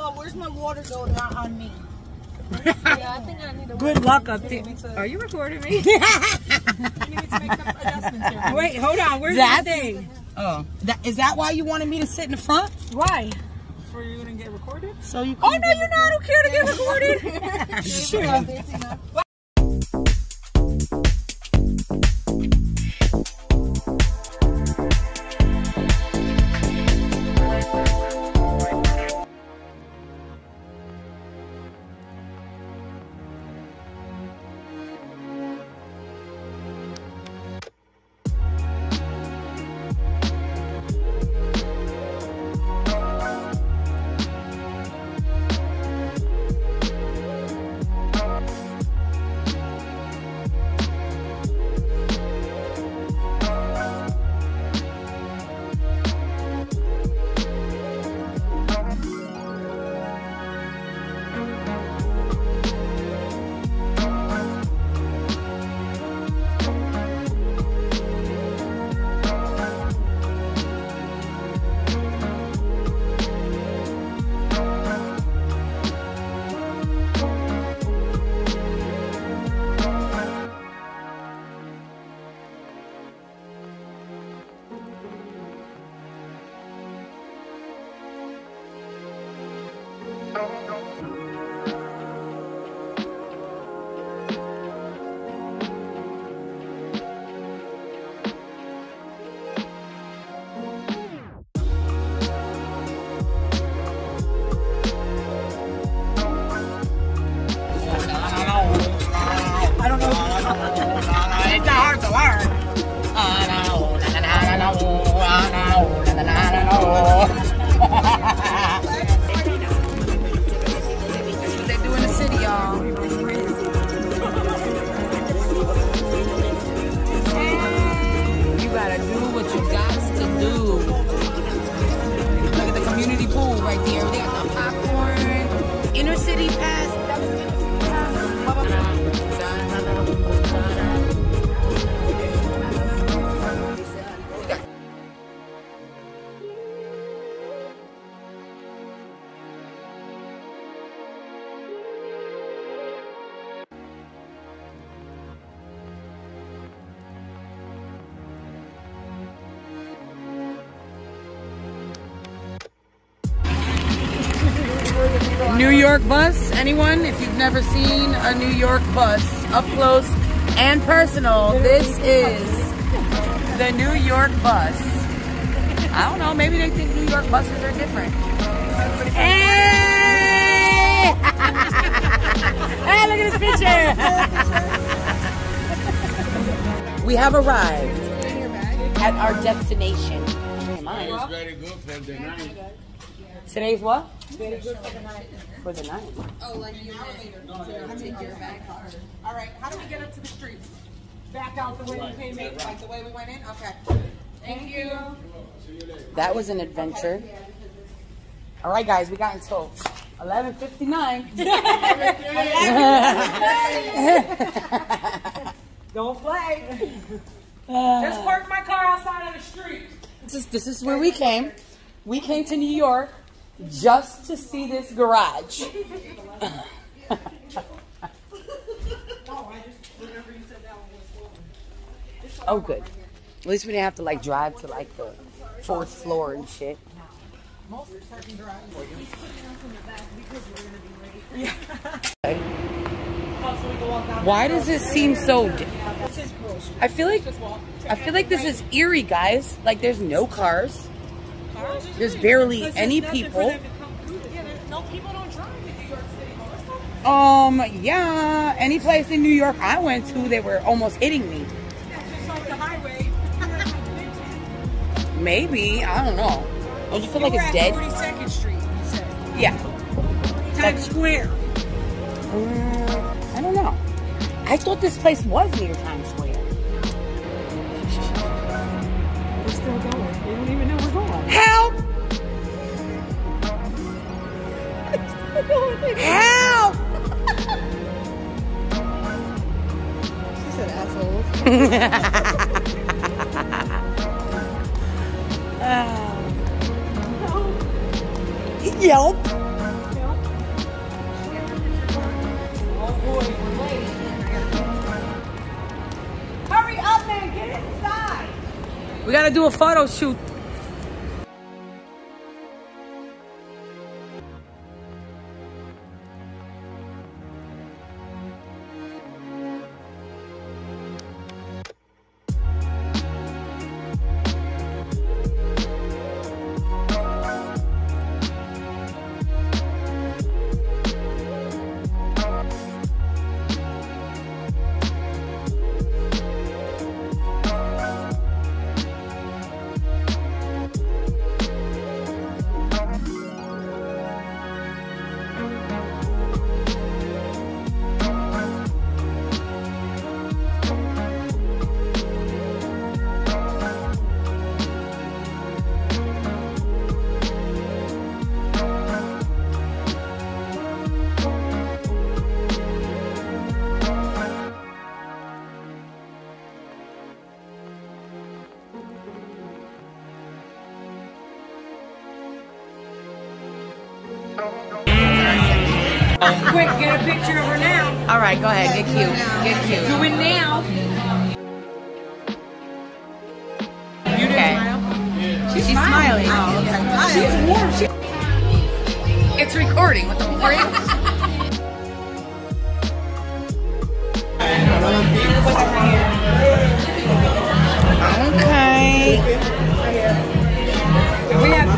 Oh, where's my water though? Not on me. Yeah, I think I need to. Good luck up there. Are you recording me? You need to make some adjustments here. Wait, hold on. Where's That's- the thing? Oh, that, is that why you wanted me to sit in the front? Why? For you gonna get recorded? So you? Oh no, you know I don't care to get recorded. Sure. right there. New York bus. Anyone? If you've never seen a New York bus up close and personal, this is the New York bus. I don't know. Maybe they think New York buses are different. Hey! hey, look at this picture. we have arrived at our destination. Mine. It's very good for the night. For the night. Oh, like an hour later. So take your bag. All right. How do we get up to the street? Back out the way we came in, like the way we went in. Okay. Thank you. That was an adventure. All right, guys, we got until 11:59. Don't play. Just park my car outside of the street. This is this is where we came. We came to New York just to see this garage. oh, good. At least we didn't have to like drive to like the fourth floor and shit. Why does it seem so? I feel like I feel like this is eerie, guys. Like there's no cars. There's barely any people. No people don't drive in New York City. Um, yeah. Any place in New York I went to, they were almost hitting me. That's just like the highway. Maybe I don't know. Don't you feel like it's dead? 42nd Street, you said. Yeah. Times Square. Uh, I don't know. I thought this place was near Times Square. We're still going. We don't even know we're going. Help! Help! she said assholes. uh, no. Yelp. Yelp. Oh boy, we're late. Hurry up, man. Get inside. We gotta do a photo shoot. Picture of her now. All right, go ahead. Get cute. Get cute. Do it now. You Okay. smile? She's smiling. Oh, She's warm. She It's recording. What the freak? Okay. we have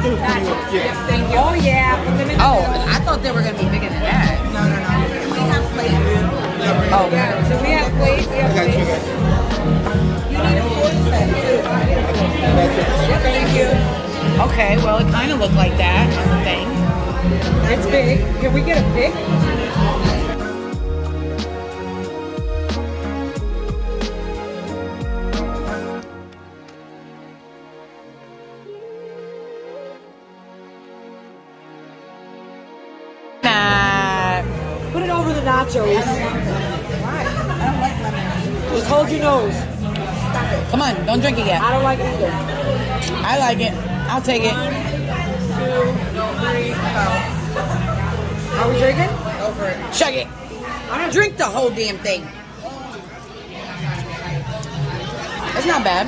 Oh yeah. Put them in Oh, I thought they were gonna be bigger than that. Plates. Oh, So we have plates. We have plates. You need a fourth set too. Thank you. okay. Well, it kind of looked like that. I think. It's big. Can we get a big? It over the nachos. Just hold your nose. Come on, don't drink it yet. I don't like it either. I like it. I'll take it. Are we drinking? Go for it. Chug it. Drink the whole damn thing. It's not bad.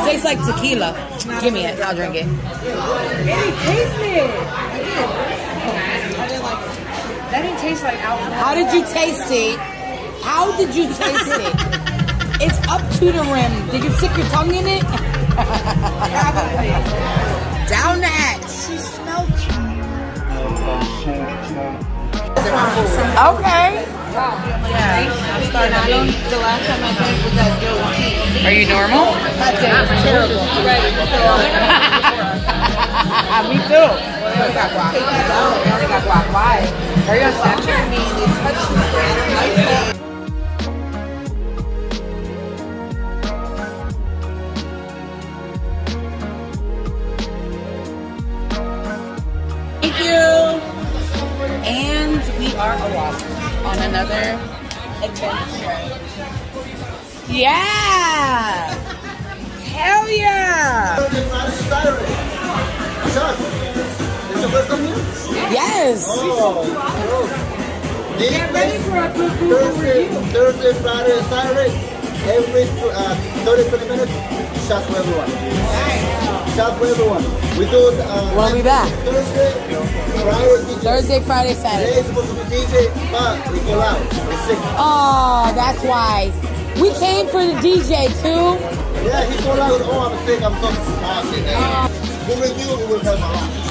It tastes like tequila. Give me it. I'll drink it. Hey, taste it. That didn't taste like alcohol. How did you taste it? How did you taste it? It's up to the rim. Did you stick your tongue in it? Down the hatch. She smelled Okay. The last time I drank was at Joe's. Are you normal? Terrible. Me too. Thank you. And we are off on another adventure. Yeah. Hell yeah. Yes. Get ready for a good Thursday, Thursday, Friday, Saturday. Every uh, 30, 20 minutes, shots for everyone. Shots for everyone. We do uh, When we back? Thursday, Friday, DJ. Thursday, Friday, Today Saturday. is supposed to be DJ, but we go out. We're sick. Oh, that's why. We came for the DJ too. Yeah, he go out. Oh, I'm sick. I'm so uh, sick. We'll review. We will help a lot.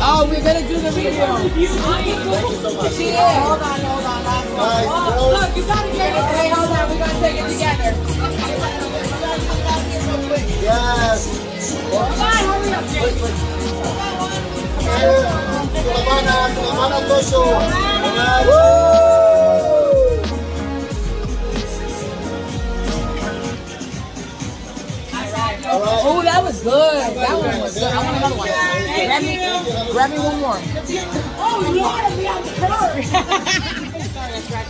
Oh, we're gonna do the you. Yeah, hold on, hold on. last one. Bye. Oh, look, you gotta take it. Wait, hold on. We're gonna take it together. Yes. Sulamana, Sulamana Social. Alright. Oh, that was good. That one was good. I want another one. Grab me, grab me one more. Oh, you ought to be on the curve. Sorry, that's right.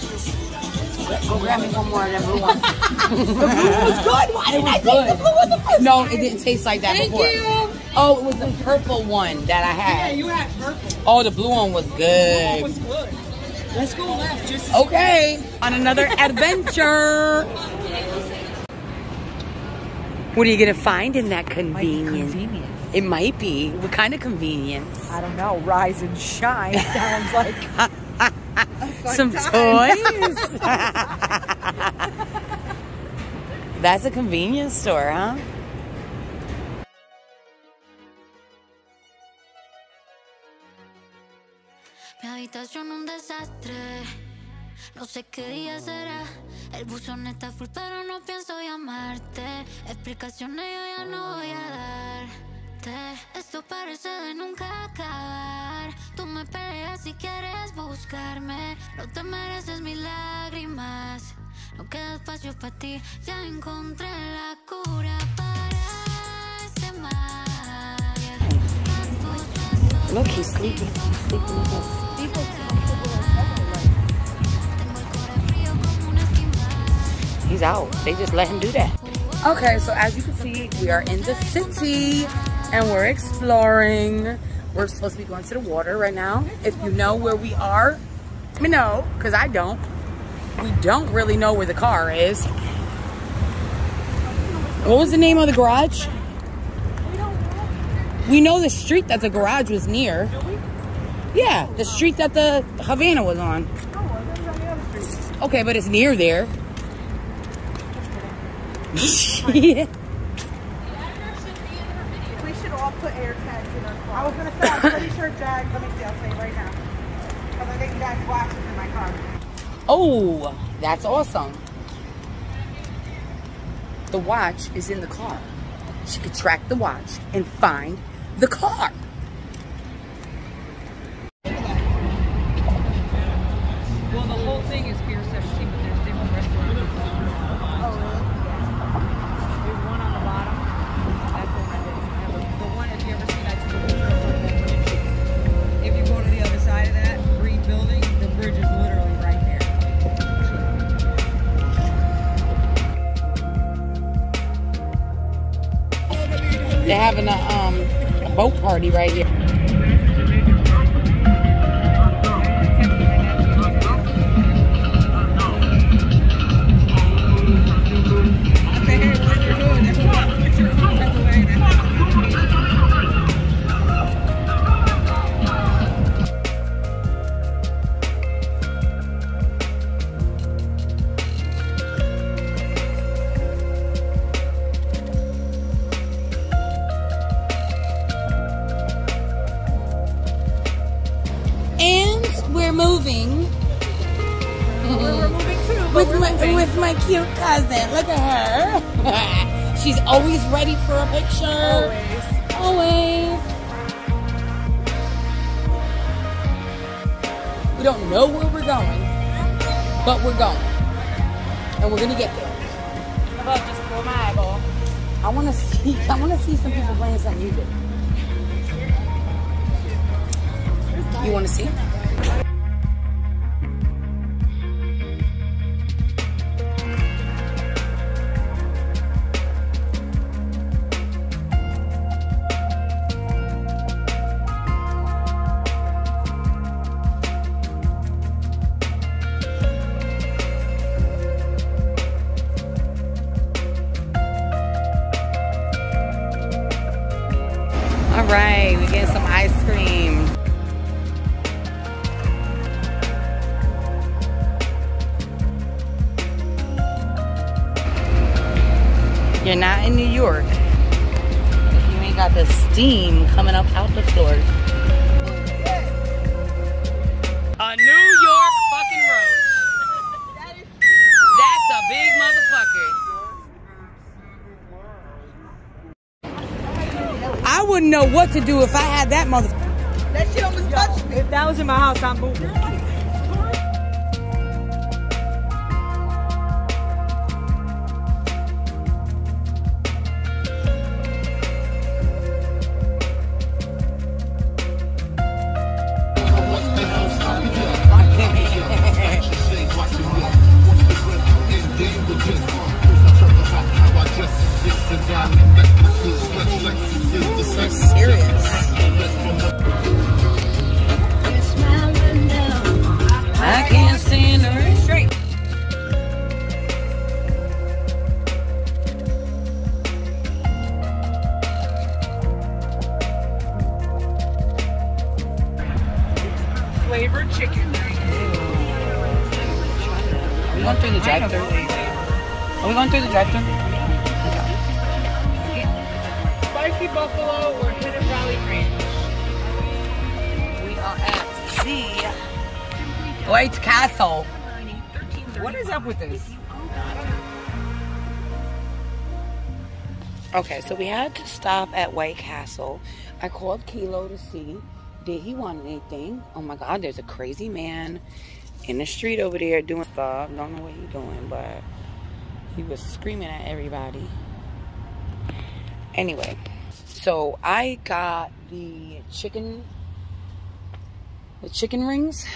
Oh grab me one more of that blue one. the blue one was good. Why didn't I take the blue one the first No, it didn't taste like that Thank before. you. Oh, it was the purple one that I had. Yeah, you had purple. Oh, the blue one was good. was good. Let's go left. Just Okay, on another adventure. What are you gonna find in that convenience? It might be. What kind of convenience? I don't know. Rise and shine sounds like Some toys. That's a convenience store, huh? Sé qué día será. El buzón está full, pero no pienso llamarte. Explicaciones yo ya no voy a darte. Esto parece de nunca acabar. Tú me peleas si quieres buscarme. No te mereces mis lágrimas. No queda espacio para ti. Ya encontré la cura para este mal. Look, he's sleeping. He's sleeping He's out. They just let him do that. Okay, so as you can see, we are in the city and we're exploring. We're supposed to be going to the water right now. If you know where we are, let me know, because I don't. We don't really know where the car is. What was the name of the garage? We don't We know the street that the garage was near. Yeah, the street that the Havana was on. Okay, but it's near there. Yeah. We should all put air tags in our car. I was gonna say, I'm pretty sure Jag, let me see, I'll say right now. Because I think Jag flashes in my car. Oh, that's awesome. The watch is in the car. She could track the watch and find the car. Party right here. Moving We're moving too, with my moving. with my cute cousin. Look at her. She's always ready for a picture. Always. We don't know where we're going, but we're going. And we're gonna get there. I wanna see I wanna see some people playing some music. You wanna see? You're not in New York if you ain't got the steam coming up out the floor. A New York fucking road. That's a big motherfucker. I wouldn't know what to do if I had that motherfucker. That shit almost touched me. If that was in my house, I'm moving. Flavored chicken. Are we going through the drive-thru? Are we going through the drive-thru? Spicy buffalo or Hidden Valley Ranch. We are at the White Castle. What is up with this? Okay, so we had to stop at White Castle. I called Kilo to see did he want anything. Oh my God, there's a crazy man in the street over there doing stuff. Don't know what he's doing, but he was screaming at everybody. Anyway, so I got the chicken, the chicken rings.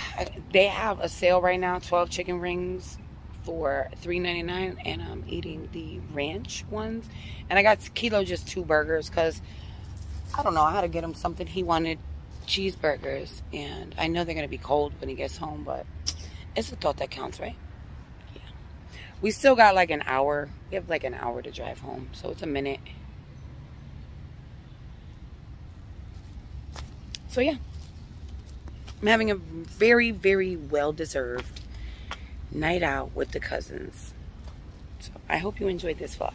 They have a sale right now, 12 chicken rings for $3.99 and I'm eating the ranch ones and I got Kilo just two burgers because I don't know I had to get him something he wanted cheeseburgers and I know they're gonna be cold when he gets home but it's a thought that counts right? Yeah. We still got like an hour. We have like an hour to drive home so it's a minute. So yeah. I'm having a very very well deserved night out with the cousins. So I hope you enjoyed this vlog.